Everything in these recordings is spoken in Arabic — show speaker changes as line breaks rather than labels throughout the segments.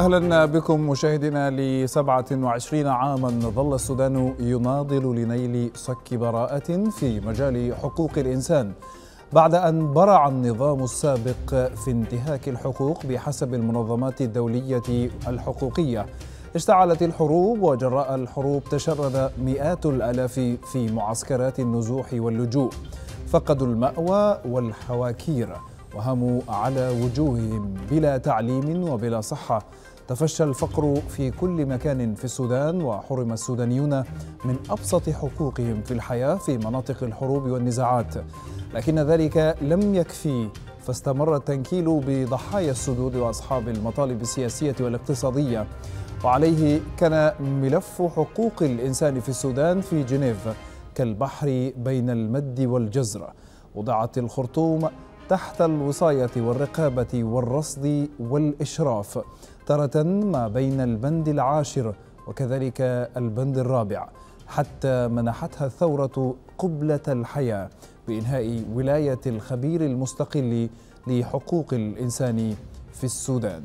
أهلا بكم مشاهدينا ل 27 عاما ظل السودان يناضل لنيل صك براءة في مجال حقوق الإنسان بعد أن برع النظام السابق في انتهاك الحقوق بحسب المنظمات الدولية الحقوقية. اشتعلت الحروب وجراء الحروب تشرد مئات الآلاف في معسكرات النزوح واللجوء. فقدوا المأوى والحواكير وهموا على وجوههم بلا تعليم وبلا صحة. تفشى الفقر في كل مكان في السودان وحرم السودانيون من أبسط حقوقهم في الحياة في مناطق الحروب والنزاعات. لكن ذلك لم يكفي فاستمر التنكيل بضحايا السدود وأصحاب المطالب السياسية والاقتصادية. وعليه كان ملف حقوق الإنسان في السودان في جنيف كالبحر بين المد والجزر. وضعت الخرطوم تحت الوصاية والرقابة والرصد والإشراف. تارة ما بين البند العاشر وكذلك البند الرابع حتى منحتها الثورة قبلة الحياة بإنهاء ولاية الخبير المستقل لحقوق الإنسان في السودان.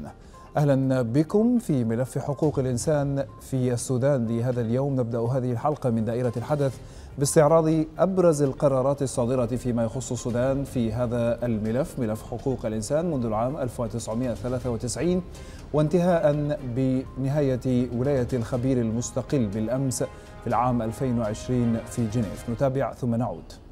أهلا بكم في ملف حقوق الإنسان في السودان لهذا اليوم. نبدأ هذه الحلقة من دائرة الحدث باستعراض أبرز القرارات الصادرة فيما يخص السودان في هذا الملف ملف حقوق الإنسان منذ العام 1993 وانتهاء بنهاية ولاية الخبير المستقل بالأمس في العام 2020 في جنيف. نتابع ثم نعود.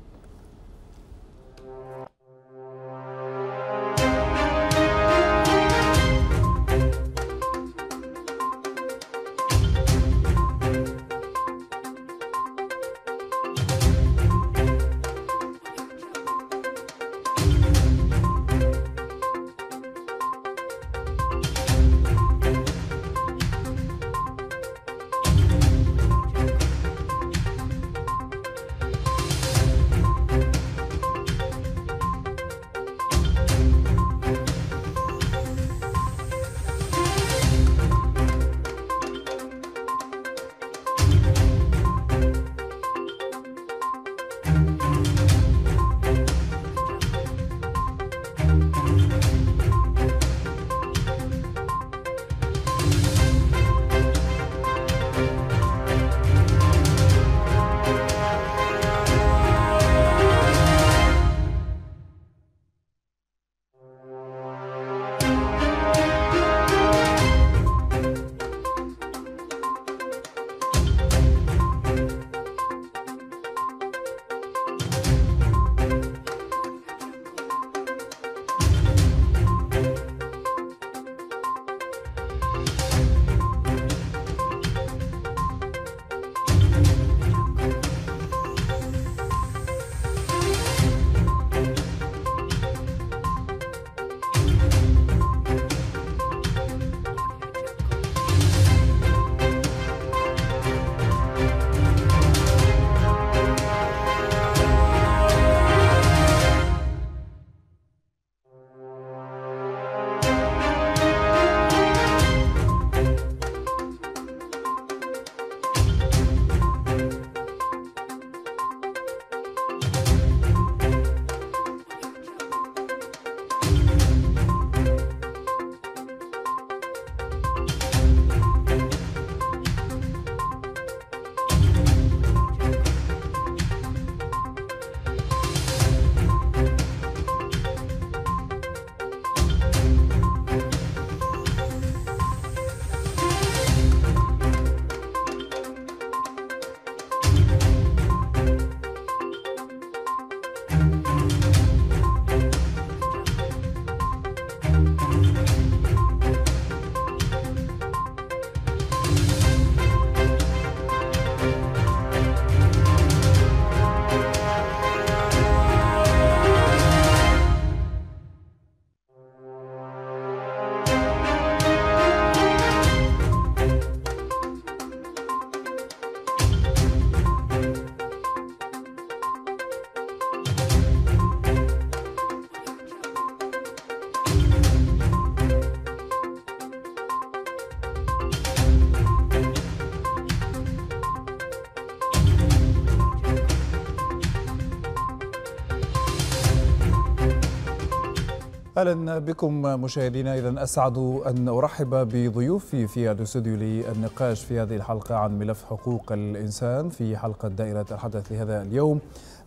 أهلا بكم مشاهدينا. اذا أسعد أن أرحب بضيوفي في الاستوديو للنقاش في هذه الحلقة عن ملف حقوق الإنسان في حلقة دائرة الحدث لهذا اليوم.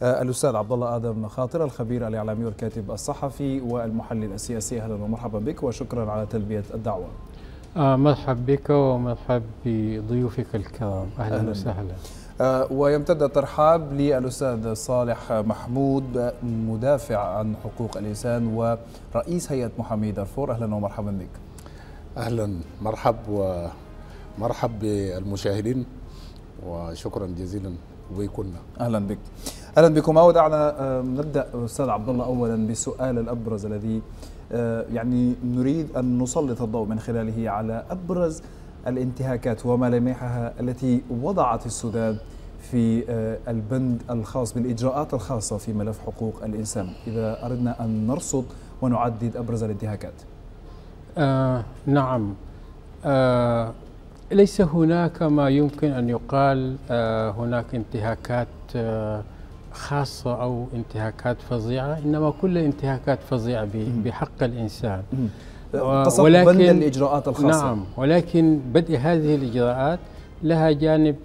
الأستاذ عبد الله آدم خاطر الخبير الإعلامي والكاتب الصحفي والمحلل السياسي. أهلا ومرحبا بك وشكرا على تلبية الدعوة.
آه مرحب بك ومرحب بضيوفك الكرام. أهلا, أهلاً. وسهلا.
آه ويمتد الترحاب للأستاذ صالح محمود مدافع عن حقوق الإنسان ورئيس هيئة محامي دارفور أهلا ومرحبا بك.
أهلا مرحب ومرحب بالمشاهدين وشكرا جزيلا وبكنا
أهلا بك. أهلا بكم ودعنا نبدأ أستاذ عبد الله اولا بالسؤال الأبرز الذي يعني نريد أن نسلط الضوء من خلاله على أبرز الانتهاكات وملامحها التي وضعت السودان في البند الخاص بالإجراءات الخاصة في ملف حقوق الإنسان، إذا أردنا أن نرصد ونعدد أبرز الانتهاكات.
آه نعم. آه ليس هناك ما يمكن أن يقال آه هناك انتهاكات آه خاصة أو انتهاكات فظيعة إنما كل انتهاكات فظيعة بحق الإنسان.
ولكن الإجراءات الخاصة.
نعم ولكن بدء هذه الإجراءات لها جانب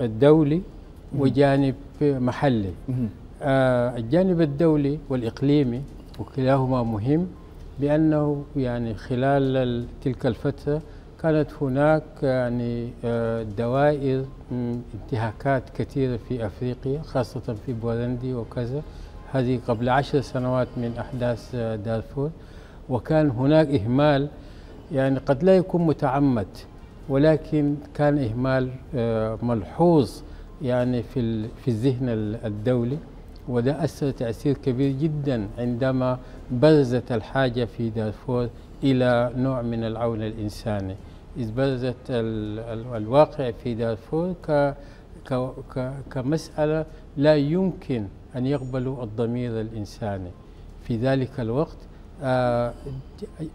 دولي وجانب محلي. الجانب الدولي والإقليمي وكلاهما مهم بأنه يعني خلال تلك الفترة كانت هناك يعني دوائر انتهاكات كثيرة في أفريقيا خاصة في بولندي وكذا. هذه قبل عشر سنوات من أحداث دارفور. وكان هناك إهمال يعني قد لا يكون متعمد ولكن كان إهمال ملحوظ يعني في في الذهن الدولي وده أثر تأثير كبير جدا عندما برزت الحاجة في دارفور إلى نوع من العون الإنساني. إذ برزت الواقع في دارفور كمسألة لا يمكن أن يقبلوا الضمير الإنساني. في ذلك الوقت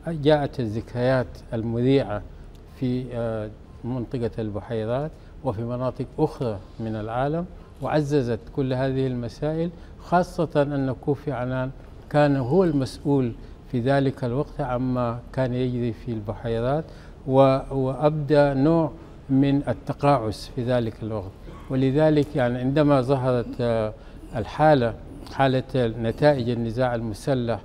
جاءت الذكريات المذيعة في منطقة البحيرات وفي مناطق أخرى من العالم وعززت كل هذه المسائل خاصة أن كوفي عنان كان هو المسؤول في ذلك الوقت عما كان يجري في البحيرات وأبدى نوع من التقاعس في ذلك الوقت. ولذلك يعني عندما ظهرت الحالة حالة نتائج النزاع المسلح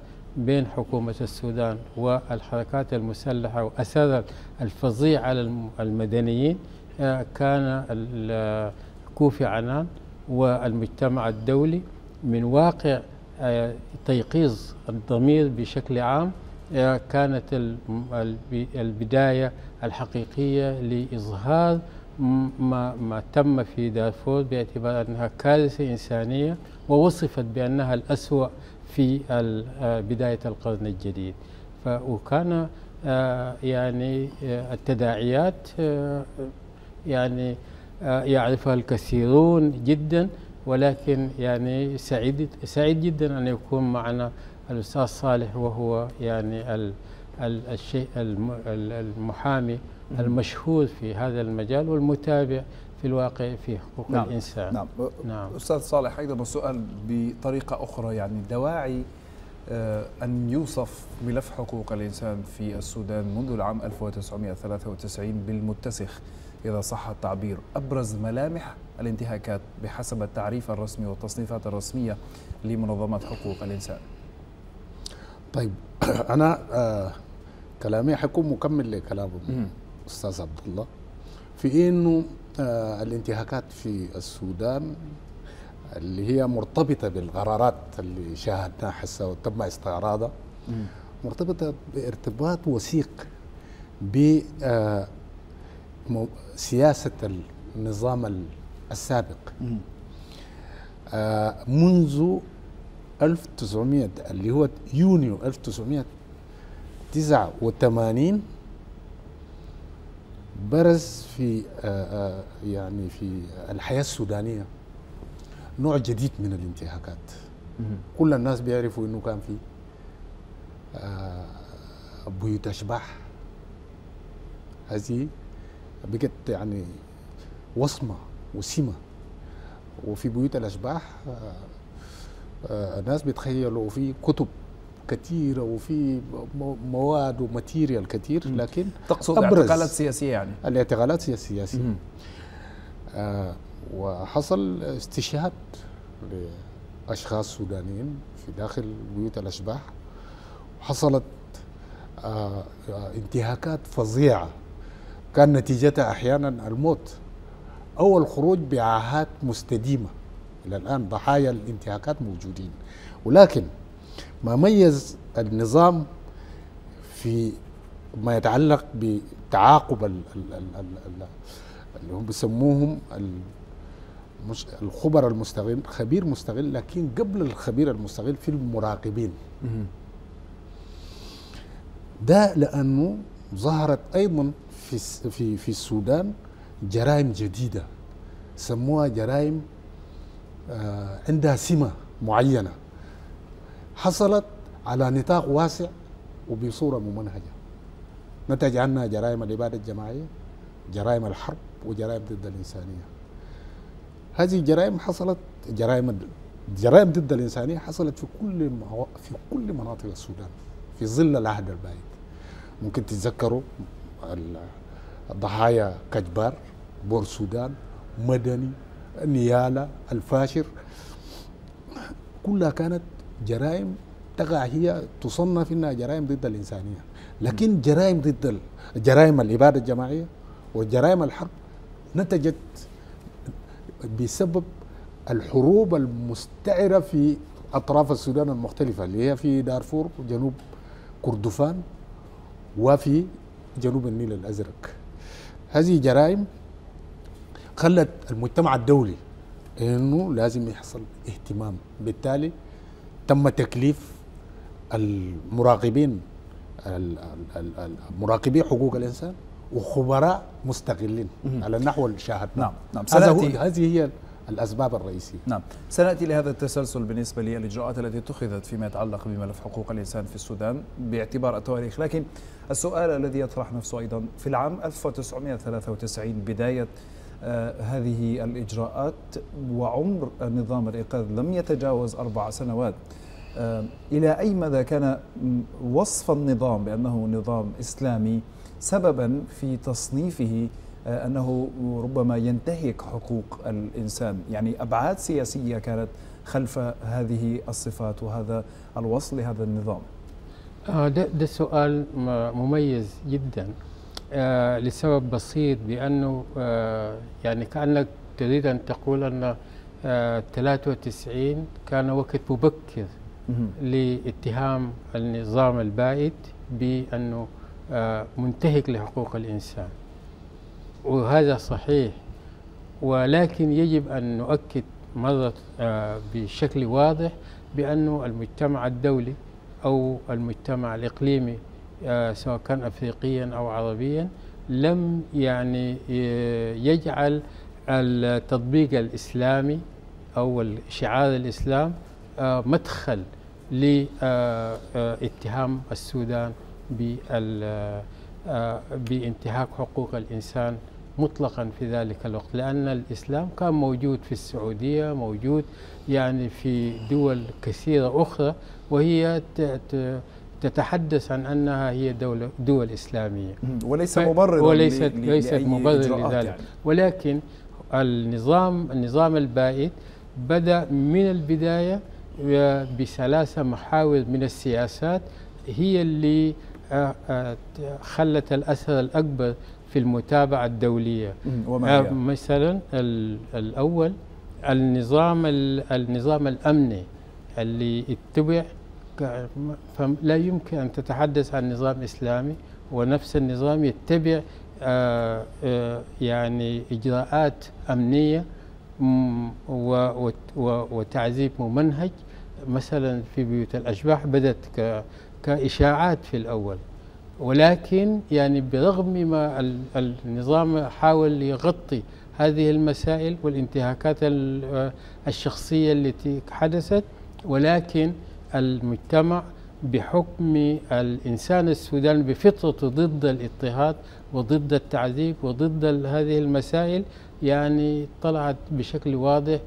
بين حكومة السودان والحركات المسلحة وأثر الفظيع على المدنيين كان كوفي عنان والمجتمع الدولي من واقع تيقيظ الضمير بشكل عام كانت البداية الحقيقية لإظهار ما, ما تم في دارفور باعتبار أنها كارثة إنسانية ووصفت بأنها الأسوأ في بداية القرن الجديد. وكان يعني التداعيات يعني يعرفها الكثيرون جدا ولكن يعني سعيد سعيد جدا أن يكون معنا الأستاذ صالح وهو يعني ال ال الشيء المحامي المشهور في هذا المجال والمتابع في الواقع في حقوق
نعم.
الإنسان.
نعم. نعم. أستاذ صالح أيضا السؤال بطريقة أخرى. يعني دواعي أن يوصف ملف حقوق الإنسان في السودان منذ العام 1993 بالمتسخ إذا صح التعبير أبرز ملامح الانتهاكات بحسب التعريف الرسمي والتصنيفات الرسمية لمنظمات حقوق الإنسان؟
طيب أنا آه كلامي حيكون مكمل لكلام أستاذ عبد الله. في إنه آه الانتهاكات في السودان اللي هي مرتبطة بالقرارات اللي شاهدناها حسا وتم استعراضها. مرتبطة بارتباط وثيق بسياسة النظام السابق. آه منذ 1900 اللي هو يونيو 1989 برز في آه آه يعني في الحياة السودانية نوع جديد من الانتهاكات. كل الناس بيعرفوا إنه كان في آه بيوت أشباح. هذه بقت يعني وصمة وسمة. وفي بيوت الأشباح الناس بيتخيلوا في كتب. كثيره وفي مواد وماتيريال كثير لكن
تقصد اعتقالات سياسيه يعني.
الاعتقالات السياسية آه وحصل استشهاد لأشخاص سودانيين في داخل بيوت الأشباح. حصلت آه انتهاكات فظيعة. كان نتيجتها أحيانا الموت. أو الخروج بعاهات مستديمة. إلى الآن ضحايا الانتهاكات موجودين. ولكن ما ميز النظام في ما يتعلق بتعاقب اللي هم بيسموهم الخبر المستغل خبير مستغل لكن قبل الخبير المستغل في المراقبين. ده لأنه ظهرت أيضا في في في السودان جرائم جديدة سموها جرائم آه عندها سمة معينة. حصلت على نطاق واسع وبصورة ممنهجه نتج عنها جرائم الاباده الجماعية جرائم الحرب وجرائم ضد الإنسانية. هذه الجرائم حصلت جرائم جرائم ضد الإنسانية حصلت في كل في كل مناطق السودان في ظل العهد البائد ممكن تتذكروا الضحايا كجبار بور السودان مدني نيالا الفاشر. كلها كانت جرائم تقع هي تصنف إنها جرائم ضد الإنسانية. لكن جرائم ضد جرائم الاباده الجماعية وجرائم الحرب نتجت بسبب الحروب المستعرة في أطراف السودان المختلفة اللي هي في دارفور وجنوب كردفان وفي جنوب النيل الأزرق. هذه جرائم خلت المجتمع الدولي إنه لازم يحصل اهتمام. بالتالي تم تكليف المراقبين مراقبي حقوق الإنسان وخبراء مستقلين على النحو اللي شاهدناه
نعم نعم.
هذا هذه هي الأسباب الرئيسية.
نعم. سنأتي لهذا التسلسل بالنسبة للإجراءات التي اتخذت فيما يتعلق بملف حقوق الإنسان في السودان باعتبار التواريخ. لكن السؤال الذي يطرح نفسه أيضا في العام 1993 بداية آه هذه الإجراءات وعمر نظام الإيقاظ لم يتجاوز أربع سنوات. آه إلى أي مدى كان وصف النظام بأنه نظام إسلامي سببا في تصنيفه آه، أنه ربما ينتهك حقوق الإنسان، يعني أبعاد سياسية كانت خلف هذه الصفات وهذا الوصل لهذا النظام.
آه، ده, ده سؤال مميز جدا. آه لسبب بسيط بأنه آه يعني كأنك تريد أن تقول أن آه 93 كان وقت مبكر لاتهام النظام البائد بأنه آه منتهك لحقوق الإنسان. وهذا صحيح ولكن يجب أن نؤكد مرة آه، بشكل واضح بأن المجتمع الدولي أو المجتمع الإقليمي سواء كان أفريقيا أو عربيا لم يعني آه، يجعل التطبيق الإسلامي أو شعار الإسلام مدخل لاتهام السودان بانتهاك حقوق الإنسان مطلقا في ذلك الوقت. لأن الإسلام كان موجود في السعودية موجود يعني في دول كثيرة أخرى وهي تتحدث عن أنها هي دولة دول إسلامية.
وليس مبرر
وليست ليست مبرر لذلك. يعني. ولكن النظام النظام البائد بدأ من البداية بثلاثة محاور من السياسات هي اللي آه، آه، خلت الأثر الأكبر في المتابعة الدولية؟ مثلا الأول النظام النظام الأمني اللي يتبع فلا يمكن أن تتحدث عن نظام إسلامي ونفس النظام يتبع آآ آآ يعني إجراءات أمنية وتعذيب ممنهج مثلا في بيوت الأشباح بدأت كإشاعات في الأول. ولكن يعني برغم ما النظام حاول يغطي هذه المسائل والانتهاكات الشخصية التي حدثت ولكن المجتمع بحكم الإنسان السوداني بفطرته ضد الاضطهاد وضد التعذيب وضد هذه المسائل يعني طلعت بشكل واضح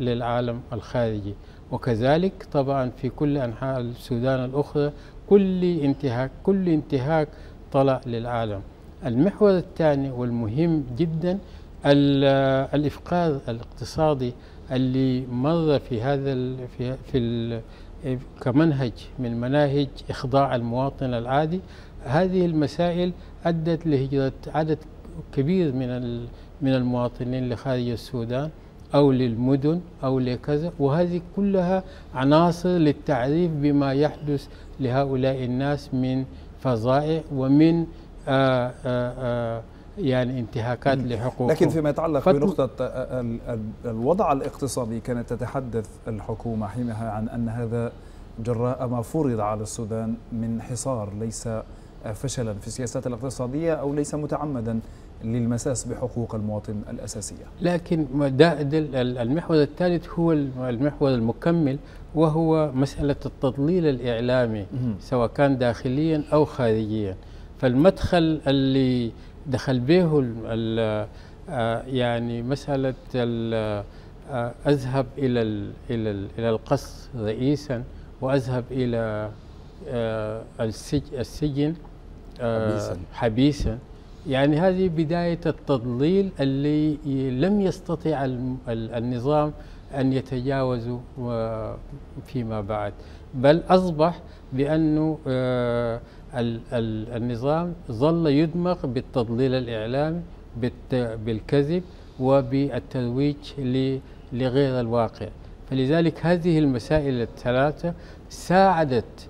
للعالم الخارجي. وكذلك طبعا في كل أنحاء السودان الأخرى كل انتهاك كل انتهاك طلع للعالم. المحور الثاني والمهم جدا الإفقار الاقتصادي اللي مر في هذا في في كمنهج من مناهج إخضاع المواطن العادي هذه المسائل أدت لهجرة عدد كبير من من المواطنين لخارج السودان أو للمدن أو لكذا وهذه كلها عناصر للتعريف بما يحدث لهؤلاء الناس من فظائع ومن آآ آه، آآ آه، آه، يعني انتهاكات لحقوقهم
لكن فيما يتعلق بنقطة الوضع الاقتصادي كانت تتحدث الحكومة حينها عن أن هذا جراء ما فرض على السودان من حصار ليس فشلا في السياسات الاقتصادية أو ليس متعمدا للمساس بحقوق المواطن الأساسية.
لكن المحور الثالث هو المحور المكمل وهو مسألة التضليل الإعلامي سواء كان داخليا أو خارجيا. فالمدخل اللي دخل به آه، يعني مسألة آه، أذهب إلى إلى إلى القصر رئيسا وأذهب إلى آه، السجن حبيسا, حبيسا. يعني هذه بداية التضليل اللي لم يستطع النظام أن يتجاوزوا فيما بعد. بل أصبح بأنه النظام ظل يدمغ بالتضليل الإعلامي بالكذب وبالترويج لغير الواقع. فلذلك هذه المسائل الثلاثة ساعدت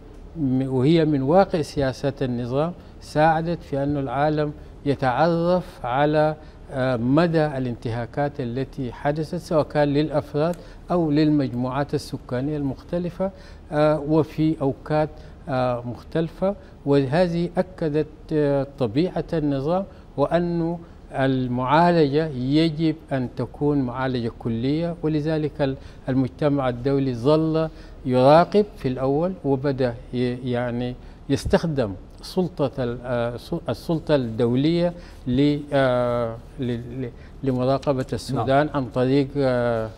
وهي من واقع سياسات النظام ساعدت في أن العالم يتعرف على آه، مدى الانتهاكات التي حدثت سواء كان للأفراد أو للمجموعات السكانية المختلفة آه، وفي أوقات آه، مختلفة وهذه أكدت طبيعة النظام وانه المعالجة يجب أن تكون معالجة كلية ولذلك المجتمع الدولي ظل يراقب في الأول وبدأ يعني يستخدم سلطة آه، السلطة الدولية آه، لمراقبة السودان نعم. عن طريق آه،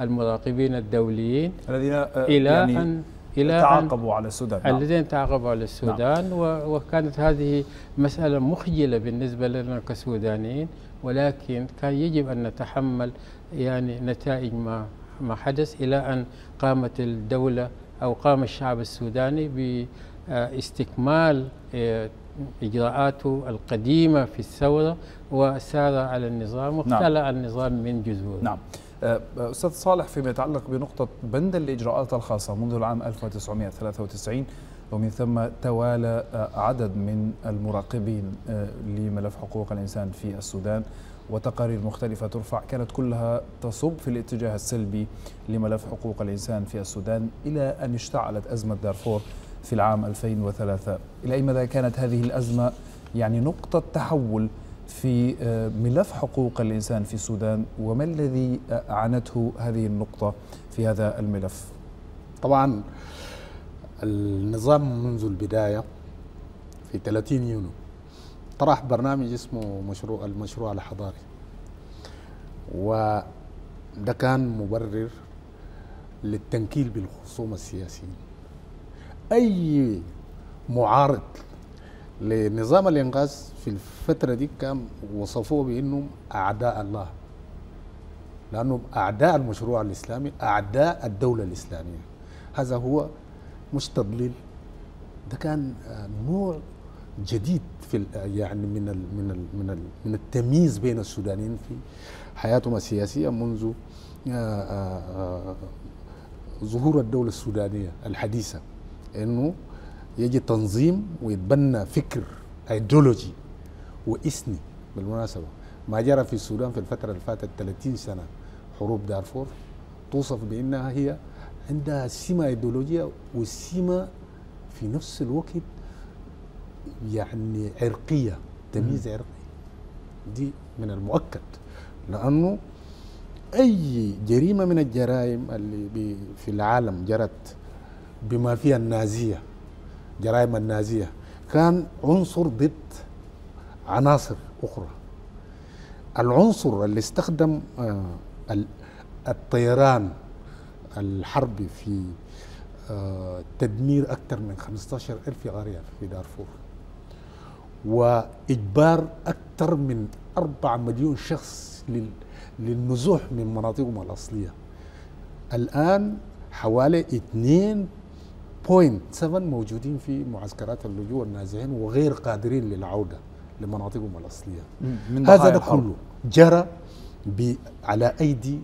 المراقبين الدوليين
الذين إلى يعني أن إلى تعاقبوا على السودان
نعم. الذين تعاقبوا على السودان نعم. وكانت هذه مسألة مخجلة بالنسبة لنا كسودانيين ولكن كان يجب أن نتحمل يعني نتائج ما ما حدث إلى أن قامت الدولة أو قام الشعب السوداني استكمال آه، إجراءاته القديمة في الثورة وسار على النظام واختلع نعم. النظام من جذوره
نعم أستاذ صالح فيما يتعلق بنقطة بند الإجراءات الخاصة منذ العام 1993 ومن ثم توالى آه، عدد من المراقبين لملف حقوق الإنسان في السودان وتقارير مختلفة ترفع كانت كلها تصب في الاتجاه السلبي لملف حقوق الإنسان في السودان إلى أن اشتعلت أزمة دارفور في العام 2003 إلى أي مدى كانت هذه الأزمة يعني نقطة تحول في آه، ملف حقوق الإنسان في السودان وما الذي أعانته هذه النقطة في هذا الملف؟
طبعا النظام منذ البداية في 30 يونيو طرح برنامج اسمه مشروع المشروع الحضاري. وده كان مبرر للتنكيل بالخصوم السياسيين. أي معارض لنظام الإنقاذ في الفترة دي كان وصفوه بإنهم أعداء الله. لانهم أعداء المشروع الإسلامي أعداء الدولة الإسلامية. هذا هو مش تضليل. ده كان نوع جديد في يعني من ال من ال من ال من التمييز بين السودانيين في حياتهم السياسية منذ آه، آه، آه، ظهور الدولة السودانية الحديثة. إنه يجي تنظيم ويتبنى فكر ايديولوجي وإثني بالمناسبة. ما جرى في السودان في الفترة اللي فاتت 30 سنة حروب دارفور توصف بأنها هي عندها سمة ايديولوجيه وسمة في نفس الوقت يعني عرقية تمييز عرقي. دي من المؤكد. لأنه أي جريمة من الجرائم اللي في العالم جرت بما فيها النازية جرائم النازية. كان عنصر ضد عناصر أخرى. العنصر اللي استخدم آه، الطيران الحرب في آه، تدمير أكثر من 15 ألف قرية في دارفور وإجبار أكثر من 4 مليون شخص لل- للنزوح من مناطقهم الأصلية. الآن حوالي 2.7 موجودين في معسكرات اللجوء النازحين وغير قادرين للعودة لمناطقهم الأصلية
من
هذا. كله جرى على أيدي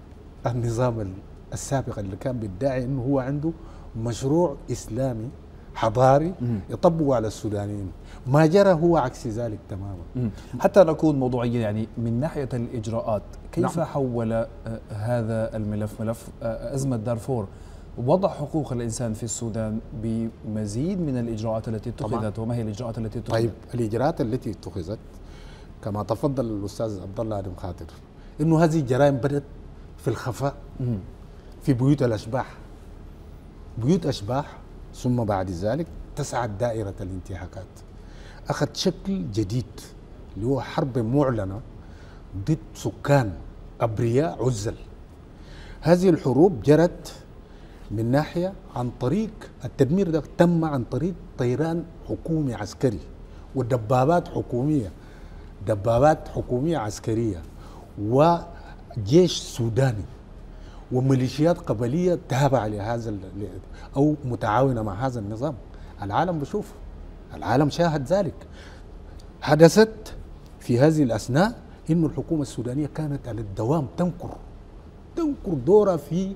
النظام ال- السابق اللي كان بيدعي أنه هو عنده مشروع إسلامي حضاري يطبقه على السودانيين ما جرى هو عكس ذلك تماما
مم. حتى نكون موضوعيين يعني من ناحية الإجراءات كيف
نعم.
حول آه، هذا الملف ملف آه، أزمة دارفور وضع حقوق الإنسان في السودان بمزيد من الإجراءات التي. اتخذت وما هي الإجراءات التي اتخذت
طيب الإجراءات التي اتخذت كما تفضل الأستاذ عبد الله آدم خاطر أنه هذه الجرائم بدأت في الخفاء. في بيوت الأشباح بيوت أشباح ثم بعد ذلك تسعد دائرة الانتهاكات أخذ شكل جديد اللي هو حرب معلنة ضد سكان أبرياء عزل هذه الحروب جرت من ناحية عن طريق التدمير ده تم عن طريق طيران حكومي عسكري ودبابات حكومية دبابات حكومية عسكرية وجيش سوداني وميليشيات قبلية تابعة لهذا أو متعاونة مع هذا النظام. العالم بشوف العالم شاهد ذلك. حدثت في هذه الأثناء أن الحكومة السودانية كانت على الدوام تنكر تنكر دورها في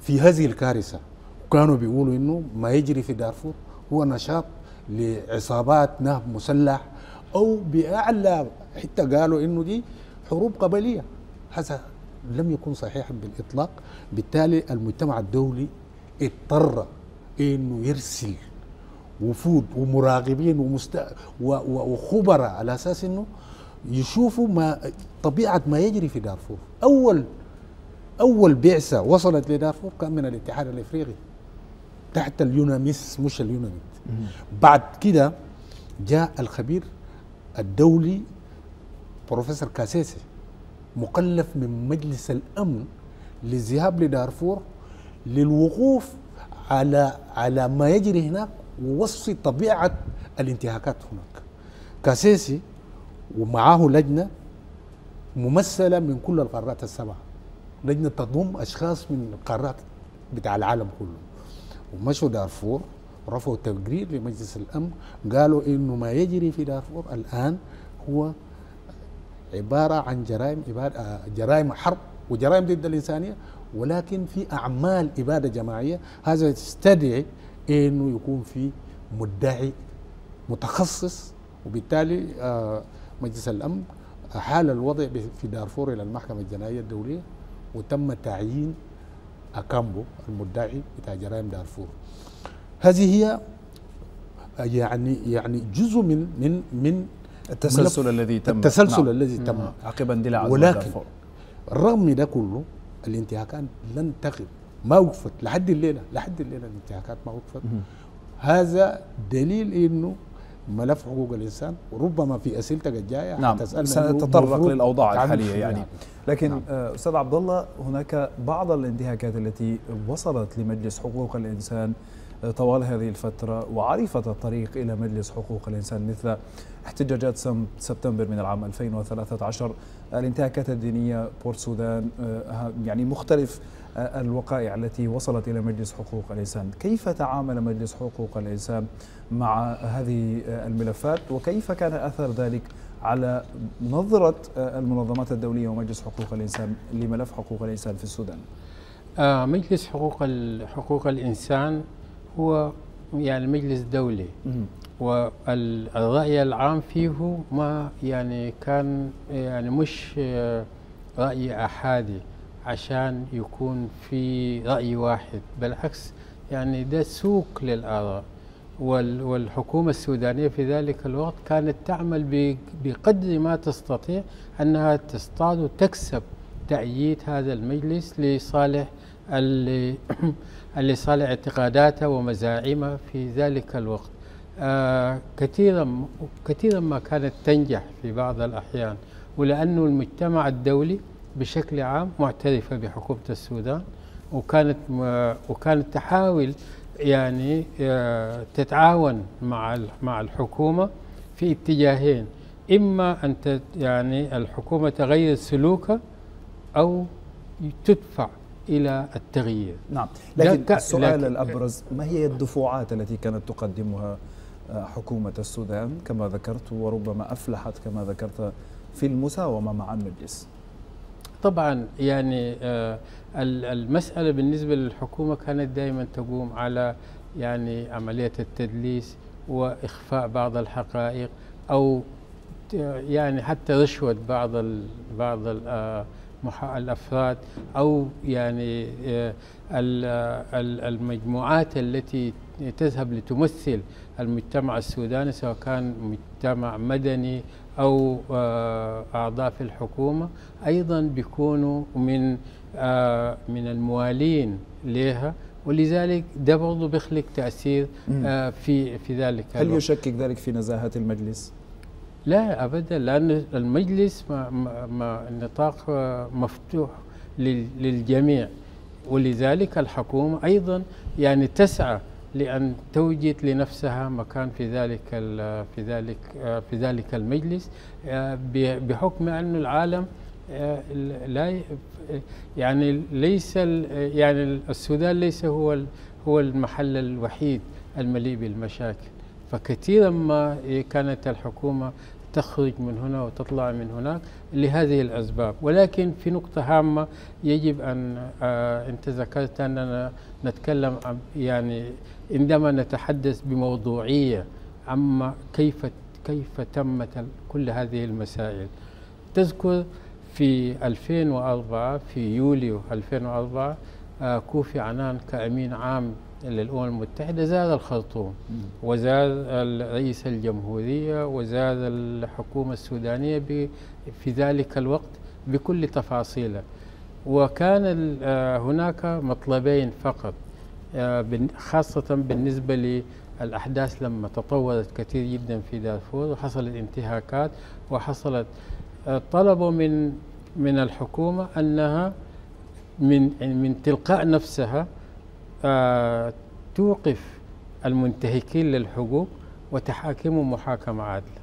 في هذه الكارثة وكانوا بيقولوا أنه ما يجري في دارفور هو نشاط لعصابات نهب مسلح أو بأعلى حتى قالوا أنه دي حروب قبلية. هذا لم يكن صحيحا بالإطلاق. بالتالي المجتمع الدولي اضطر أنه يرسل وفود ومراقبين ومست... وخبراء على أساس إنه يشوفوا ما طبيعة ما يجري في دارفور. أول أول بعثة وصلت لدارفور كان من الاتحاد الإفريقي تحت اليوناميس مش اليوناميت بعد كده جاء الخبير الدولي بروفيسور كاسيسي مكلف من مجلس الأمن للذهاب لدارفور للوقوف على على ما يجري هناك ووصف طبيعة الانتهاكات هناك. كاسيسي ومعاه لجنة ممثلة من كل القارات السبعة. لجنه تضم أشخاص من القارات بتاع العالم كله. ومشوا دارفور رفعوا تقرير لمجلس الأمن قالوا إنه ما يجري في دارفور الآن هو عبارة عن جرائم إبادة آه، جرائم حرب وجرائم ضد الإنسانية ولكن في أعمال إبادة جماعية. هذا يستدعي إنه يكون في مدعي متخصص وبالتالي آه، مجلس الأمن حال الوضع في دارفور إلى المحكمة الجنائية الدولية. وتم تعيين أكامبو المدعي بتاع جرائم دارفور. هذه هي يعني يعني جزء من من من
التسلسل الذي تم.
التسلسل
نعم.
الذي تم.
عقب اندلاع
ولكن
دارفور.
من ده كله الانتهاكات لن تقف ما وقفت لحد الليلة لحد الليلة الانتهاكات ما وقفت. هذا دليل إنه ملف حقوق الإنسان وربما في أسئلتك الجاية
نعم سنتطرق للأوضاع
الحالية
يعني لكن
نعم.
آه، أستاذ عبد الله هناك بعض الانتهاكات التي وصلت لمجلس حقوق الإنسان آه، طوال هذه الفترة وعرفت الطريق إلى مجلس حقوق الإنسان مثل احتجاجات سبتمبر من العام 2013 الانتهاكات الدينية بورت سودان آه، يعني مختلف الوقائع التي وصلت إلى مجلس حقوق الإنسان. كيف تعامل مجلس حقوق الإنسان مع هذه الملفات؟ وكيف كان أثر ذلك على نظرة المنظمات الدولية ومجلس حقوق الإنسان لملف حقوق الإنسان في السودان؟
آه مجلس حقوق حقوق الإنسان هو يعني مجلس دولي. والرأي العام فيه ما يعني كان يعني مش آه، رأي أحادي. عشان يكون في رأي واحد بالعكس يعني ده سوق للآراء. وال- والحكومة السودانية في ذلك الوقت كانت تعمل بقدر ما تستطيع أنها تصطاد وتكسب تأييد هذا المجلس لصالح اللي لصالح اعتقاداتها ومزاعمها في ذلك الوقت. آه كثيرا كثيرا ما كانت تنجح في بعض الأحيان ولأنه المجتمع الدولي بشكل عام معترفة بحكومة السودان وكانت وكانت تحاول يعني آه، تتعاون مع مع الحكومة في اتجاهين. إما أن يعني الحكومة تغير سلوكها أو تدفع إلى التغيير.
نعم. لكن السؤال الأبرز ما هي الدفوعات التي كانت تقدمها آه، حكومة السودان كما ذكرت وربما أفلحت كما ذكرت في المساومة مع المجلس
طبعا يعني آه، المسألة بالنسبة للحكومة كانت دائما تقوم على يعني عملية التدليس وإخفاء بعض الحقائق أو يعني حتى رشوة بعض بعض آه، الأفراد أو يعني آه، المجموعات التي تذهب لتمثل المجتمع السوداني سواء كان مجتمع مدني أو آه، أعضاء في الحكومة أيضا بيكونوا من آه، من الموالين لها ولذلك ده برضه بيخلق تأثير في في ذلك
هل يشكك ذلك في نزاهه المجلس؟
لا ابدا لأن المجلس ما ما النطاق مفتوح للجميع ولذلك الحكومة أيضا يعني تسعى لأن توجد لنفسها مكان في ذلك في ذلك في ذلك المجلس بحكم أن العالم لا يعني ليس يعني السودان ليس هو هو المحل الوحيد المليء بالمشاكل. فكثيرا ما كانت الحكومة تخرج من هنا وتطلع من هناك لهذه الأسباب. ولكن في نقطة هامة يجب أن آه أنت ذكرت أننا نتكلم يعني عندما نتحدث بموضوعية عما كيف كيف تمت كل هذه المسائل. تذكر في 2004 في يوليو 2004 آه كوفي عنان كأمين عام للأمم المتحدة زاد الخرطوم. وزاد رئيس الجمهورية وزاد الحكومة السودانية في ذلك الوقت بكل تفاصيله. وكان آه، هناك مطلبين فقط. خاصة بالنسبة للأحداث لما تطورت كثير جدا في دارفور وحصلت انتهاكات وحصلت آه، طلبوا من من الحكومة أنها من من تلقاء نفسها آه، توقف المنتهكين للحقوق وتحاكمهم محاكمة عادلة.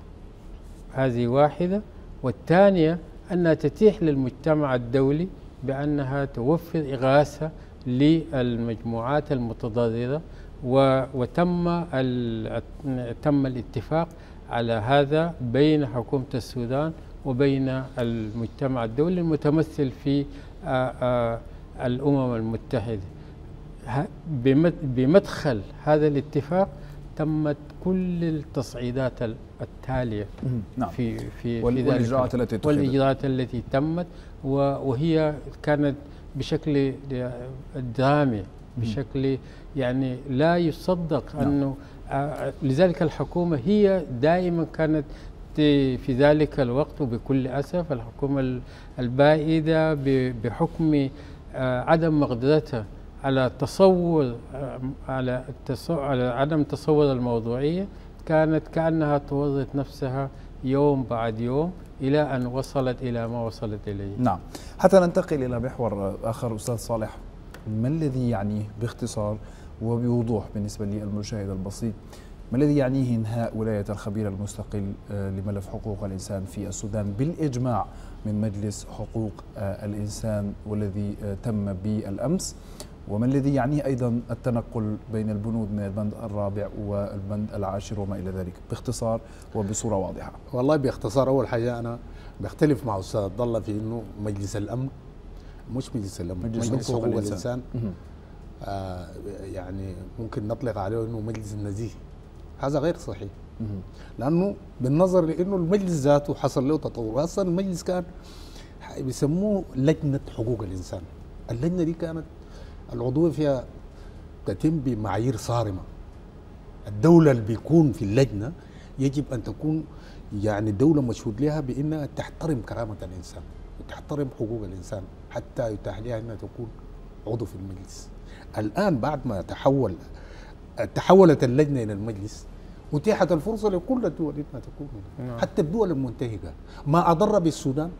هذه واحدة. والثانية أنها تتيح للمجتمع الدولي بأنها توفر إغاثة للمجموعات المتضررة وتم تم الاتفاق على هذا بين حكومة السودان وبين المجتمع الدولي المتمثل في الأمم المتحدة. بمدخل هذا الاتفاق تمت كل التصعيدات التالية
نعم. في في والإجراءات التي اتخذت.
والإجراءات التي تمت وهي كانت بشكل درامي بشكل يعني لا يصدق نعم. أنه آه، لذلك الحكومة هي دائما كانت في ذلك الوقت وبكل أسف الحكومة البائدة بحكم آه، عدم مقدرتها على تصور على على عدم تصور الموضوعية كانت كأنها توظف نفسها يوم بعد يوم إلى أن وصلت إلى ما وصلت إليه.
نعم، حتى ننتقل إلى محور آخر أستاذ صالح، ما الذي يعنيه باختصار وبوضوح بالنسبة للمشاهد البسيط؟ ما الذي يعنيه انهاء ولاية الخبير المستقل آه، لملف حقوق الإنسان في السودان بالإجماع من مجلس حقوق آه، الإنسان والذي آه، تم بالأمس؟ وما الذي يعنيه أيضا التنقل بين البنود من البند الرابع والبند العاشر وما إلى ذلك؟ باختصار وبصورة واضحة.
والله باختصار أول حاجة أنا بختلف مع أستاذ عبد الله في أنه مجلس الأمن مش مجلس الأمن مجلس, مجلس حقوق الإنسان, الإنسان آه يعني ممكن نطلق عليه أنه مجلس نزيه هذا غير صحيح. لأنه بالنظر لأنه المجلس ذاته حصل له تطور. أصلا المجلس كان بيسموه لجنة حقوق الإنسان. اللجنة دي كانت العضوية فيها تتم بمعايير صارمة. الدولة اللي بيكون في اللجنة يجب أن تكون يعني دولة مشهود لها بأنها تحترم كرامة الإنسان وتحترم حقوق الإنسان حتى يتاح لها أنها تكون عضو في المجلس. الآن بعد ما تحول تحولت اللجنة إلى المجلس أتيحت الفرصة لكل الدول أنها تكون نعم. حتى الدول المنتهكة. ما أضر بالسودان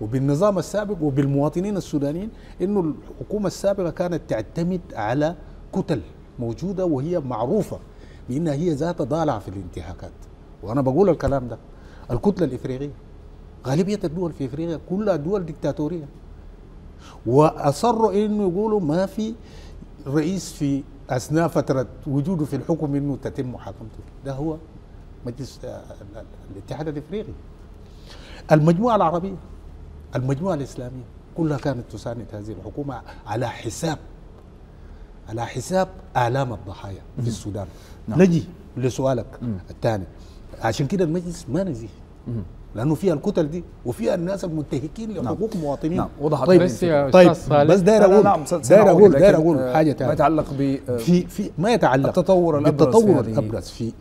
وبالنظام السابق وبالمواطنين السودانيين إنه الحكومة السابقة كانت تعتمد على كتل موجودة وهي معروفة بأنها هي ذاتها ضالعه في الانتهاكات. وأنا بقول الكلام ده. الكتلة الإفريقية غالبية الدول في إفريقيا كلها دول ديكتاتورية. وأصروا إنه يقولوا ما في رئيس في أثناء فترة وجوده في الحكم إنه تتم محاكمته. ده هو مجلس آه، ال- ال- الاتحاد الإفريقي. المجموعة العربية. المجموعة الإسلامية كلها كانت تساند هذه الحكومة على حساب على حساب آلام الضحايا في السودان.
نعم.
نجي لسؤالك الثاني. عشان كده المجلس ما نزيه. لأنه فيها الكتل دي وفيها الناس المنتهكين لحقوق مواطنين.
نعم. وضحت
طيب.
بس يا
طيب.
صالح.
بس داير أقول
نعم،
داير أقول داير
أقول
حاجة
ما
ثانية
يتعلق ب
في في ما يتعلق
التطور الأبرز في
بالتطور
هذه-
الأبرز في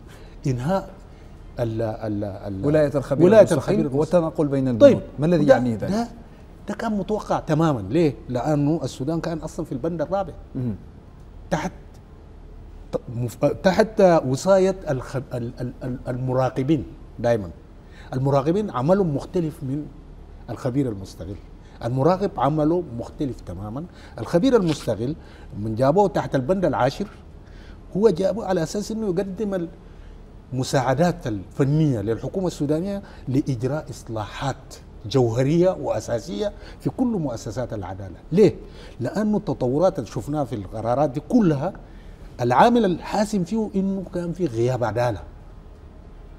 إنهاء ال ال ال
ولاية الخبير المستقل
الخبير.
والتنقل بين البنود
طيب
ما الذي يعني ذلك؟
ده ده كان متوقع تماما ليه؟ لأنه السودان كان أصلا في البند الرابع. تحت مف- تحت ال- المراقبين دائما المراقبين عملهم مختلف من الخبير المستغل المراقب عمله مختلف تماما الخبير المستغل من جابوه تحت البند العاشر هو جابه على أساس إنه يقدم المساعدات الفنية للحكومة السودانية لإجراء إصلاحات جوهرية وأساسية في كل مؤسسات العدالة، ليه؟ لأنه التطورات اللي شفناها في القرارات دي كلها العامل الحاسم فيه إنه كان في غياب عدالة.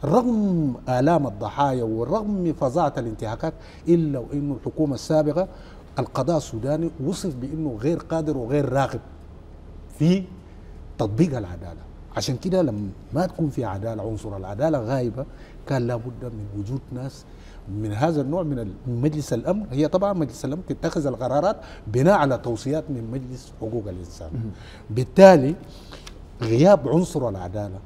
رغم آلام الضحايا ورغم فظاعة الانتهاكات إلا وإنه الحكومة السابقة القضاء السوداني وصف بأنه غير قادر وغير راغب في تطبيق العدالة عشان كده لما ما تكون في عدالة عنصر العدالة غايبة. كان لابد من وجود ناس من هذا النوع من مجلس الأمن. هي طبعا مجلس الأمن تتخذ القرارات بناء على توصيات من مجلس حقوق الإنسان. بالتالي غياب عنصر العدالة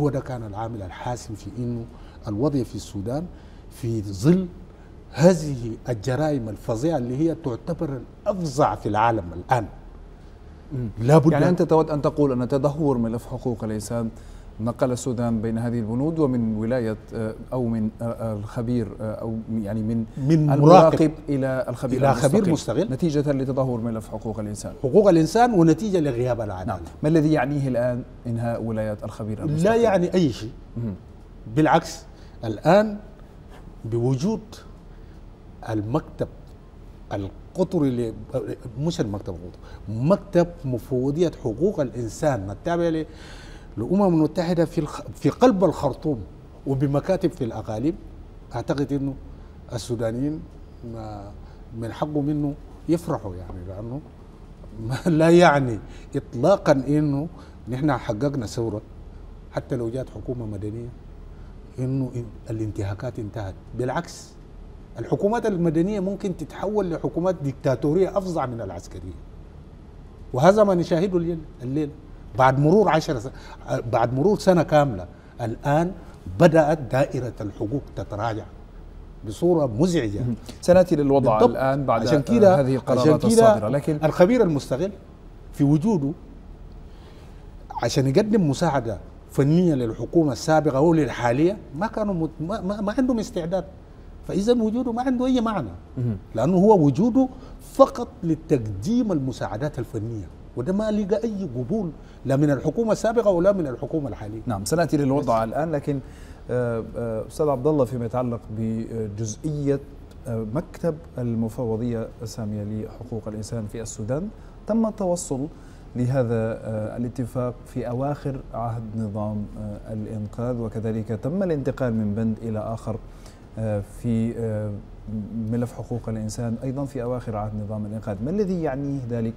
هو ده كان العامل الحاسم في إنه الوضع في السودان في ظل هذه الجرائم الفظيعة اللي هي تعتبر الأفظع في العالم الآن. لابد
يعني أنت تود أن تقول أن تدهور ملف حقوق الإنسان نقل السودان بين هذه البنود ومن ولاية آه، أو من آه، الخبير آه، أو يعني من
من
المراقب
مراقب
إلى الخبير
إلى خبير مستقل.
نتيجة لتدهور ملف حقوق الإنسان.
حقوق الإنسان ونتيجة لغياب العدالة.
نعم. ما الذي يعنيه الآن إنهاء ولاية الخبير
لا
المستقل
يعني أي شيء. بالعكس الآن بوجود المكتب القطري ل- مش المكتب القطري مكتب مفوضية حقوق الإنسان. التابع للامم المتحده في الخ... في قلب الخرطوم وبمكاتب في الأقاليم. أعتقد إنه السودانيين من حقه منه يفرحوا يعني لأنه لا يعني اطلاقا إنه نحن حققنا ثورة. حتى لو جات حكومة مدنية إنه الانتهاكات انتهت. بالعكس الحكومات المدنية ممكن تتحول لحكومات ديكتاتورية أفظع من العسكرية. وهذا ما نشاهده الليل, الليل. بعد مرور عشر س... بعد مرور سنة كاملة الآن بدأت دائرة الحقوق تتراجع بصورة مزعجة.
سنأتي للوضع
بالضبط.
الآن بعد
عشان كده
هذه
عشان
القرارات
كده
الصادرة. لكن
الخبير المستغل في وجوده عشان يقدم مساعدة فنية للحكومة السابقة أو للحاليه ما كانوا مت... ما, ما عندهم استعداد. فإذا وجوده ما عنده أي معنى. لأنه هو وجوده فقط لتقديم المساعدات الفنية وده ما لقى أي قبول لا من الحكومة السابقة ولا من الحكومة الحالية.
نعم سنأتي للوضع الآن لكن آه، آه، أستاذ عبد الله فيما يتعلق بجزئية آه، مكتب المفوضية السامية لحقوق الإنسان في السودان. تم التوصل لهذا الاتفاق في أواخر عهد نظام الإنقاذ وكذلك تم الانتقال من بند إلى آخر. آه، في آه، ملف حقوق الإنسان أيضا في أواخر عهد نظام الإنقاذ، ما الذي يعنيه ذلك؟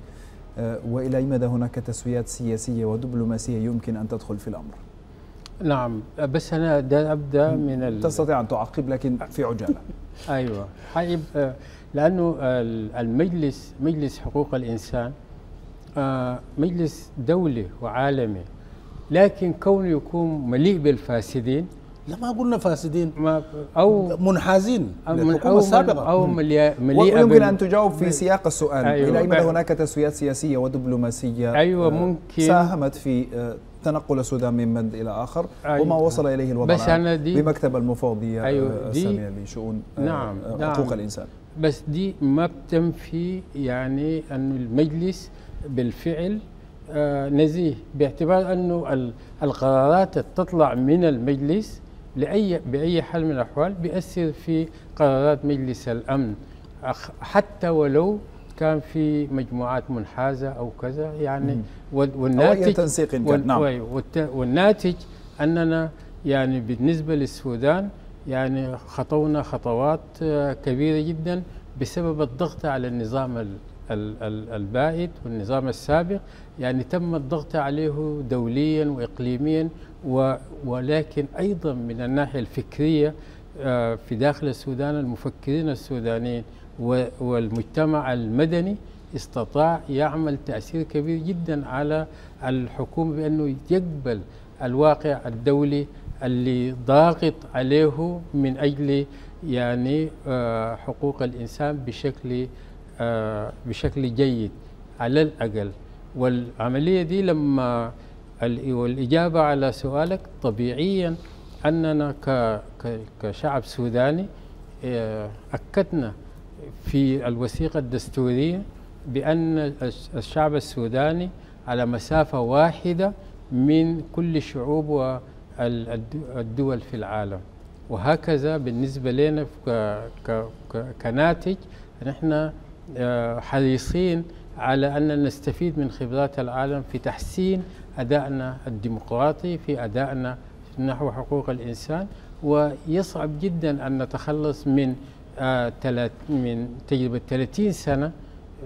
آه، وإلى أي مدى هناك تسويات سياسية ودبلوماسية يمكن أن تدخل في الأمر؟
نعم بس أنا دا أبدأ من ال...
تستطيع أن تعقب لكن في عجالة.
أيوه. حيب آه، ال- المجلس مجلس حقوق الإنسان آه، مجلس دولي وعالمي لكن كونه يكون مليء بالفاسدين
لا ما قلنا فاسدين
ما أو منحازين
للحكومة
أو السابقة أو مليئة
ويمكن أن تجاوب في سياق السؤال
أيوة.
إلى أي مدى هناك تسويات سياسية ودبلوماسية
أيوة،
آه،
ممكن.
ساهمت في آه، تنقل السودان من بند إلى آخر
أيوة.
وما وصل إليه الوضع
بس أنا دي-
بمكتب المفوضيه
أيوة،
آه،
دي-
الساميه لشؤون
نعم،
آه،
نعم.
حقوق الإنسان
بس دي ما بتنفي يعني أن المجلس بالفعل آه، نزيه باعتبار أنه ال- القرارات تطلع من المجلس لأي بأي حال من الأحوال بيأثر في قرارات مجلس الأمن. حتى ولو كان في مجموعات منحازة أو كذا يعني
مم.
والناتج
تنسيق كان
وال-
نعم.
والناتج أننا يعني بالنسبة للسودان يعني خطونا خطوات آه، كبيرة جدا بسبب الضغط على النظام ال- ال- ال- البائد والنظام السابق. يعني تم الضغط عليه دوليا وإقليميا ولكن أيضا من الناحية الفكرية آه، في داخل السودان المفكرين السودانيين والمجتمع المدني استطاع يعمل تأثير كبير جدا على الحكومة بأنه يقبل الواقع الدولي اللي ضاغط عليه من أجل يعني آه، حقوق الإنسان بشكل آه، بشكل جيد على الأقل. والعملية دي لما والإجابة على سؤالك طبيعيا أننا كشعب سوداني آه، أكدنا في الوثيقة الدستورية بأن الش- الشعب السوداني على مسافة واحدة من كل شعوب والدول في العالم. وهكذا بالنسبة لنا كناتج نحن آه، حريصين على أن نستفيد من خبرات العالم في تحسين أدائنا الديمقراطي في أدائنا نحو حقوق الإنسان ويصعب جدا أن نتخلص من آه، من تجربة 30 سنة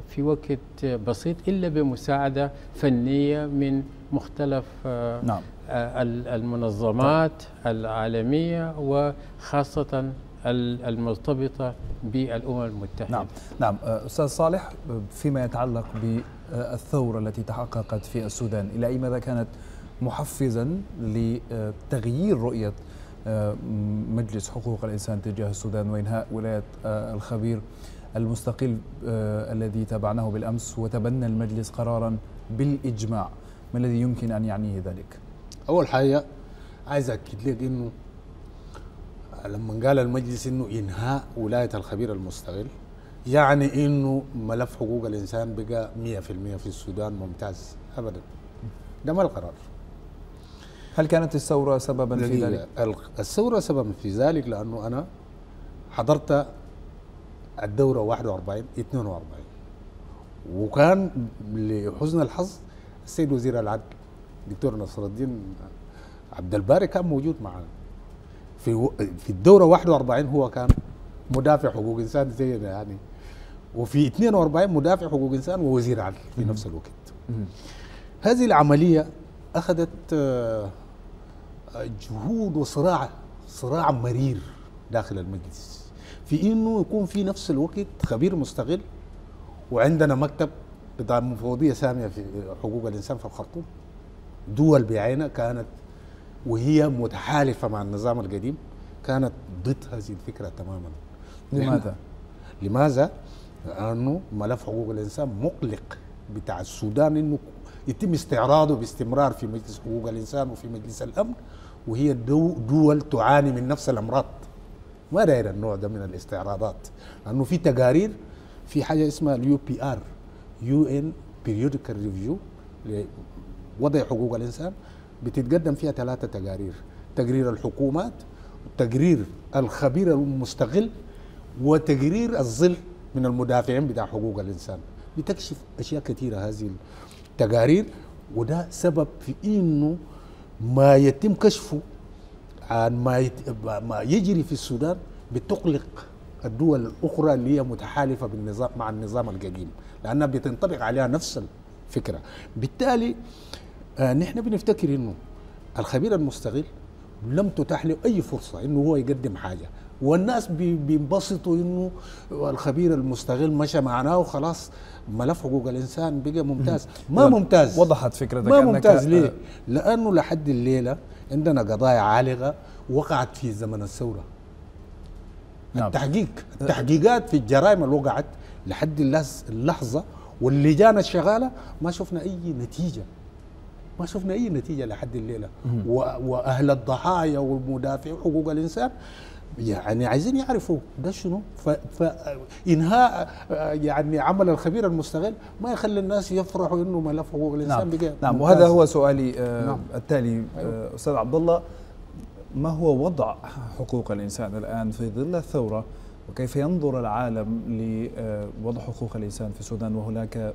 في وقت بسيط إلا بمساعدة فنية من مختلف آه،
نعم.
آه، ال- المنظمات العالمية وخاصة المرتبطة بالأمم المتحدة.
نعم. نعم. أستاذ صالح فيما يتعلق بالثورة التي تحققت في السودان إلى أي مدى كانت محفزا لتغيير رؤية مجلس حقوق الإنسان تجاه السودان وإنهاء ولاية الخبير المستقل الذي تابعناه بالأمس وتبنى المجلس قرارا بالإجماع؟ ما الذي يمكن أن يعنيه ذلك؟
أول حاجة عايز أكد لك إنه لما قال المجلس إنه إنهاء ولاية الخبير المستقل يعني إنه ملف حقوق الإنسان بقى 100% في السودان ممتاز ابدا ده ما القرار
هل كانت الثورة سببا في. ذلك؟
ال- الثورة سبب في ذلك لأنه أنا حضرت الدورة 41 42 وكان لحسن الحظ السيد وزير العدل دكتور نصر الدين عبد الباري كان موجود معنا في في الدورة 41 هو كان مدافع حقوق إنسان زينا يعني. وفي 42 مدافع حقوق إنسان ووزير عدل في نفس الوقت. هذه العملية أخذت آه، جهود وصراع صراع مرير داخل المجلس. في إنه يكون في نفس الوقت خبير مستقل وعندنا مكتب بتاع مفوضية سامية في حقوق الإنسان في الخرطوم. دول بعينها كانت وهي متحالفة مع النظام القديم كانت ضد هذه الفكرة تماما
لماذا؟
لماذا؟ لأنه ملف حقوق الإنسان مقلق بتاع السودان إنه يتم استعراضه باستمرار في مجلس حقوق الإنسان وفي مجلس الأمن وهي دو دول تعاني من نفس الأمراض ما داير النوع ده من الاستعراضات لأنه في تقارير في حاجة اسمها ال UPR UN periodical review لوضع حقوق الإنسان بتتقدم فيها ثلاثة تقارير. تقرير الحكومات تقرير الخبير المستقل وتقرير الظل من المدافعين بتاع حقوق الإنسان. بتكشف أشياء كثيرة هذه التقارير وده سبب في إنه ما يتم كشفه عن ما, يت... ما يجري في السودان بتقلق الدول الأخرى اللي هي متحالفة بالنظام مع النظام القديم. لأنها بتنطبق عليها نفس الفكرة. بالتالي آه نحن بنفتكر إنه الخبير المستقل لم تتاح له أي فرصة إنه هو يقدم حاجة. والناس بي- بينبسطوا إنه الخبير المستقل مشى معنا وخلاص ملف حقوق الإنسان بقى ممتاز. ما ممتاز.
وضحت فكرتك
ما ممتاز. ليه؟
آه،
لأنه لحد الليلة عندنا قضايا عالقة وقعت في زمن الثورة.
نعم.
التحقيق التحقيقات في الجرائم اللي وقعت لحد اللحظ- اللحظة واللجان الشغالة ما شفنا أي نتيجة. ما شفنا أي نتيجة لحد الليلة. و- وأهل الضحايا والمدافعين حقوق الإنسان يعني عايزين يعرفوا ده شنو. فانهاء يعني عمل الخبير المستغل ما يخلي الناس يفرحوا إنه ملف حقوق الإنسان
نعم.
بقى
نعم. وهذا هو سؤالي آه نعم. التالي آه أستاذ عبد الله ما هو وضع حقوق الإنسان الآن في ظل الثورة؟ وكيف ينظر العالم لوضع حقوق الإنسان في السودان؟ وهناك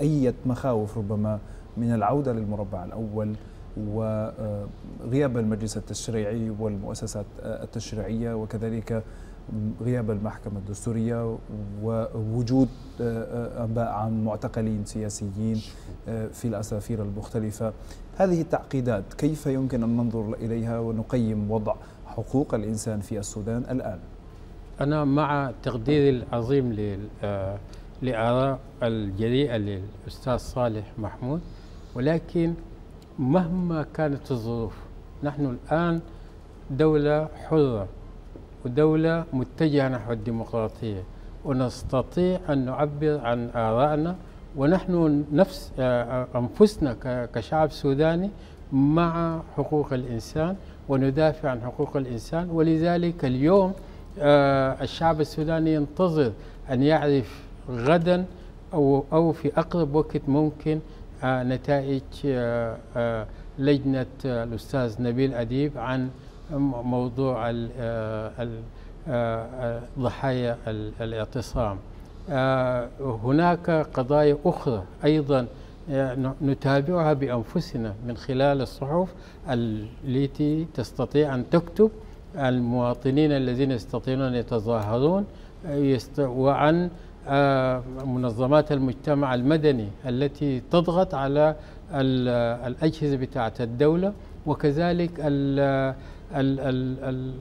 أي مخاوف ربما من العودة للمربع الأول وغياب المجلس التشريعي والمؤسسات التشريعية وكذلك غياب المحكمة الدستورية ووجود أنباء عن معتقلين سياسيين في الأسافير المختلفة. هذه التعقيدات كيف يمكن أن ننظر إليها ونقيم وضع حقوق الإنسان في السودان الآن؟
أنا مع تقديري العظيم لآراء الجريئة للأستاذ صالح محمود. ولكن مهما كانت الظروف نحن الآن دولة حرة ودولة متجهة نحو الديمقراطية ونستطيع أن نعبر عن آرائنا ونحن نفس آه، أنفسنا كشعب سوداني مع حقوق الإنسان وندافع عن حقوق الإنسان ولذلك اليوم آه، الشعب السوداني ينتظر أن يعرف غدا أو في أقرب وقت ممكن آه، نتائج آه، آه، لجنة الأستاذ نبيل أديب عن موضوع ضحايا الاعتصام. هناك قضايا أخرى أيضا نتابعها بأنفسنا من خلال الصحف التي تستطيع أن تكتب. المواطنين الذين يستطيعون أن يتظاهرون وعن آه، منظمات المجتمع المدني التي تضغط على الأجهزة بتاعة الدولة وكذلك ال ال ال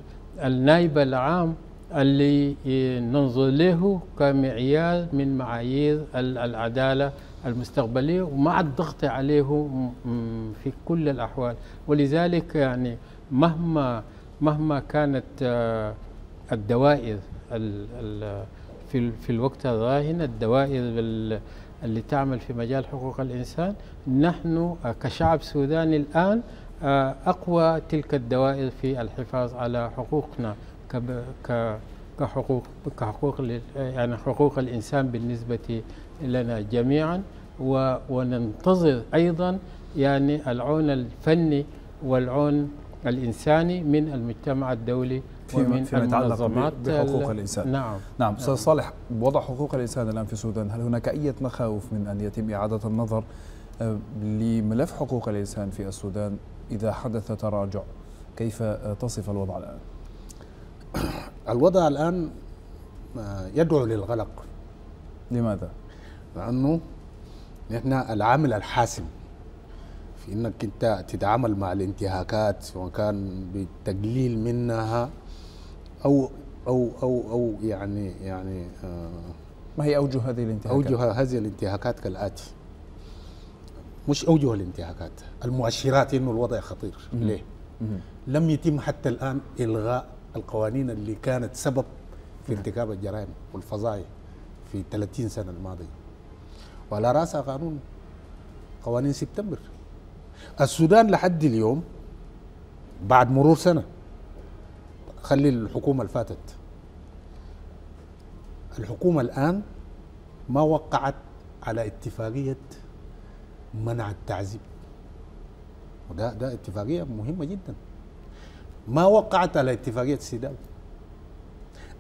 النائب العام اللي ننظر له كمعيار من معايير العدالة المستقبلية ومع الضغط عليه في كل الأحوال. ولذلك يعني مهما مهما كانت آه، الدوائر في في الوقت الراهن الدوائر اللي تعمل في مجال حقوق الإنسان. نحن كشعب سوداني الآن آه، أقوى تلك الدوائر في الحفاظ على حقوقنا كحقوق كحقوق يعني حقوق الإنسان بالنسبة لنا جميعا. وننتظر أيضا يعني العون الفني والعون الإنساني من المجتمع الدولي
ومن فيما يتعلق بحقوق الإنسان.
نعم.
نعم. أستاذ نعم. صالح وضع حقوق الإنسان الآن في السودان هل هناك أي مخاوف من أن يتم إعادة النظر آه، لملف حقوق الإنسان في السودان إذا حدث تراجع؟ كيف آه، تصف الوضع الآن؟
الوضع الآن آه، يدعو للغلق.
لماذا؟
لأنه نحن العامل الحاسم في إنك أنت تتعامل مع الانتهاكات سواء كان بالتقليل منها أو أو أو أو يعني يعني
آه ما هي أوجه هذه الانتهاكات؟
أوجه هذه الانتهاكات كالآتي مش أوجه الانتهاكات المؤشرات إنه الوضع خطير مم. ليه؟ مم. لم يتم حتى الآن إلغاء القوانين اللي كانت سبب في ارتكاب الجرائم والفظائع في 30 سنة الماضية وعلى راسها قانون قوانين سبتمبر السودان لحد اليوم بعد مرور سنة خلي الحكومة اللي فاتت. الحكومة الآن ما وقعت على اتفاقية منع التعذيب. وده ده اتفاقية مهمة جدا. ما وقعت على اتفاقية سيداو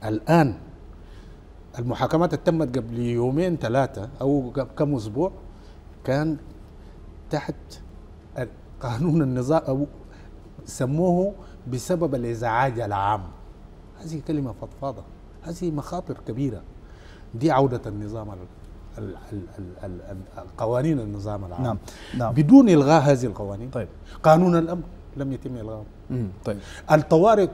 الآن المحاكمات تمت قبل يومين ثلاثة أو كم أسبوع كان تحت قانون النظام أو سموه بسبب الإزعاج العام. هذه كلمة فضفاضة. هذه مخاطر كبيرة. دي عودة النظام قوانين النظام العام. نعم. نعم. بدون إلغاء هذه القوانين طيب. قانون الأمن لم يتم الغاءه طيب. الطوارئ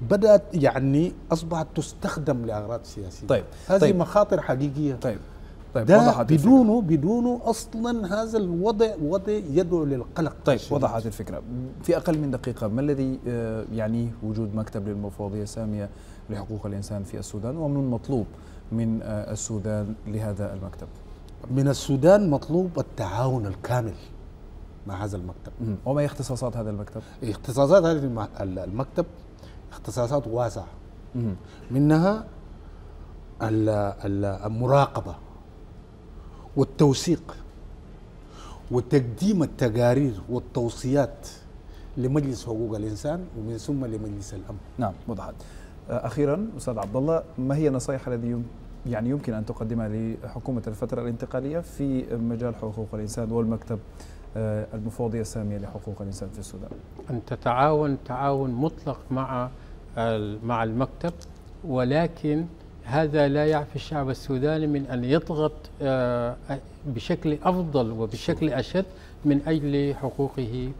بدأت يعني أصبحت تستخدم لأغراض سياسية. طيب هذه طيب. مخاطر حقيقية. طيب. طيب ده بدونه بدونه أصلا هذا الوضع وضع يدعو للقلق.
طيب وضحت الفكرة. في أقل من دقيقة ما الذي آه، يعني وجود مكتب للمفوضية السامية لحقوق الإنسان في السودان؟ ومن المطلوب من آه، السودان لهذا المكتب؟
من السودان مطلوب التعاون الكامل مع هذا المكتب.
وما هي اختصاصات هذا المكتب؟
اختصاصات هذا المكتب اختصاصات واسعة. منها ال- ال- المراقبة. والتوثيق وتقديم التقارير والتوصيات لمجلس حقوق الإنسان ومن ثم لمجلس الأمن.
نعم وضحت آه، أخيرا أستاذ عبد الله ما هي النصائح الذي يم- يعني يمكن أن تقدمها لحكومة الفترة الانتقالية في مجال حقوق الإنسان والمكتب آه، المفوضية السامية لحقوق الإنسان في السودان؟
أن تتعاون تعاون مطلق مع مع المكتب ولكن هذا لا يعفي الشعب السوداني من أن يضغط آه، بشكل أفضل وبشكل أشد من أجل حقوقه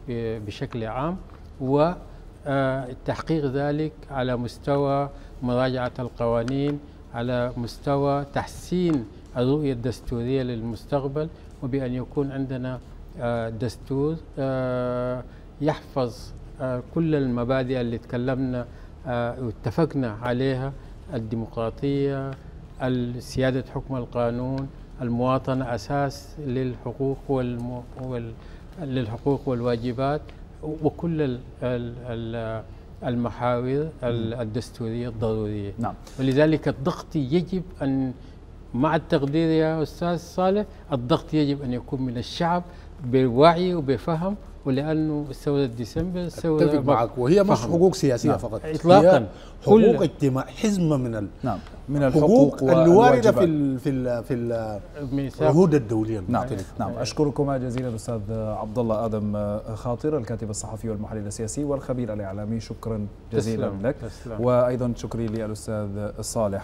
بشكل عام وتحقيق ذلك على مستوى مراجعة القوانين على مستوى تحسين الرؤية الدستورية للمستقبل وبأن يكون عندنا آه، دستور آه، يحفظ آه، كل المبادئ اللي تكلمنا آه، واتفقنا عليها الديمقراطية سيادة حكم القانون المواطنة أساس للحقوق والم... وال... للحقوق والواجبات وكل ال... ال... ال... المحاور ال- الدستورية الضرورية.
نعم.
ولذلك الضغط يجب أن مع التقدير يا أستاذ صالح الضغط يجب أن يكون من الشعب بوعي وبفهم ولأنه ثورة ديسمبر ثورة
أتفق معك. وهي مش
فهم.
حقوق سياسية
نعم.
فقط.
إطلاقاً.
هي حقوق اجتماع حزمة من ال-
نعم. من
الحقوق اللي وارده في. ال في ال في العهود الدولية.
نعم.
المختلفه
نعم اشكركما جزيلا الأستاذ عبد الله آدم خاطر الكاتب الصحفي والمحلل السياسي والخبير الإعلامي. شكرا جزيلا
تسلم،
لك.
تسلم.
وأيضا شكري للأستاذ صالح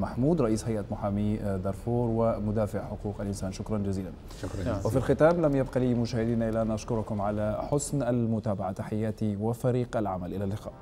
محمود رئيس هيئة محامي دارفور ومدافع حقوق الإنسان. شكرا جزيلا.
شكرا
نعم.
جزيلا.
وفي الختام لم يبق لي مشاهدينا الا أن أشكركم على على حسن المتابعة. تحياتي وفريق العمل. إلى اللقاء.